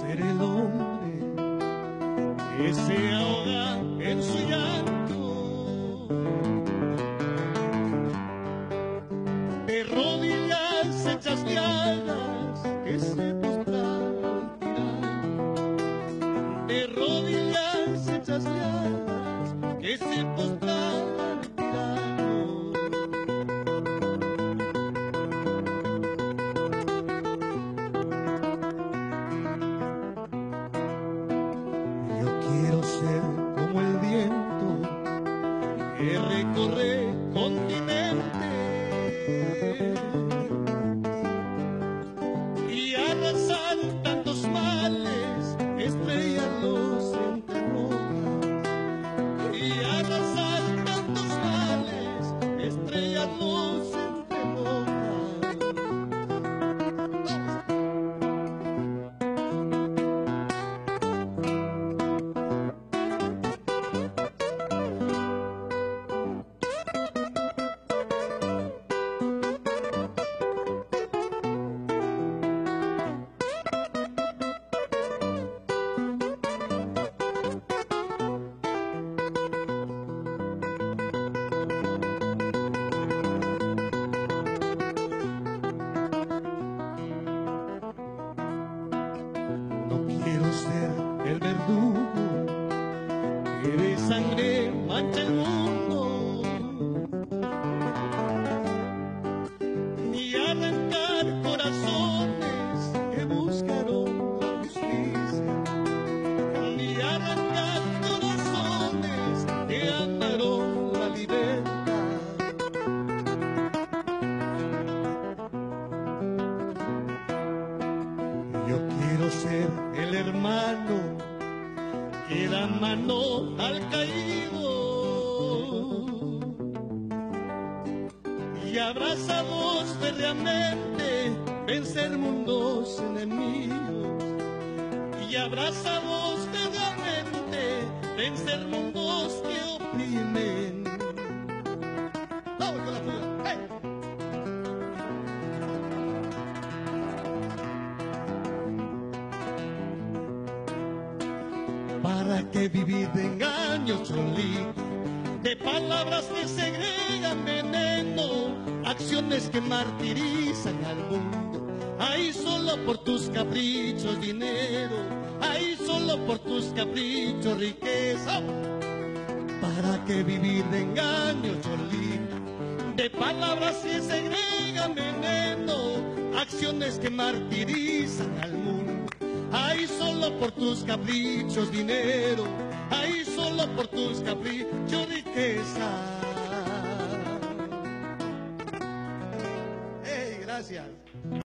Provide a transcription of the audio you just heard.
ser el hombre que se ahoga en su llanto. De rodillas hechas de alas que se postraron de rodillas hechas de que se postraron que recorre continente sangre mancha el mundo, ni arrancar corazones que buscaron la justicia, ni arrancar corazones que amaron la libertad. Yo quiero ser el hermano que da mano al caído. Y abrazamos férreamente vencer mundos enemigos. Y abrazamos férreamente vencer mundos que oprimen. ¿Para qué vivir de engaños, Chonli? De palabras que segregan veneno, acciones que martirizan al mundo. Ahí solo por tus caprichos, dinero. Ahí solo por tus caprichos, riqueza. ¿Para qué vivir de engaños, Chonli? De palabras que segregan veneno, acciones que martirizan al mundo. Ahí solo por tus caprichos dinero, ahí solo por tus caprichos riqueza. Gracias.